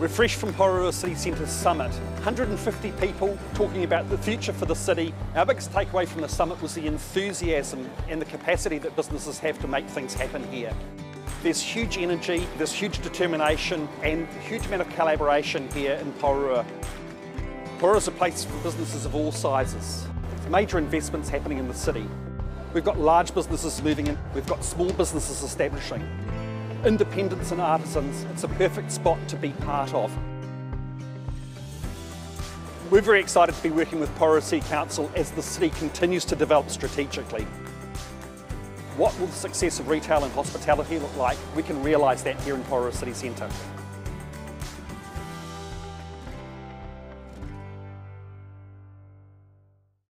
We're from Porirua City Centre Summit. 150 people talking about the future for the city. Our biggest takeaway from the summit was the enthusiasm and the capacity that businesses have to make things happen here. There's huge energy, there's huge determination and a huge amount of collaboration here in Porirua. Porirua is a place for businesses of all sizes. Major investments happening in the city. We've got large businesses moving in, we've got small businesses establishing independents and artisans, it's a perfect spot to be part of. We're very excited to be working with Porirua City Council as the city continues to develop strategically. What will the success of retail and hospitality look like? We can realise that here in Porirua City Centre.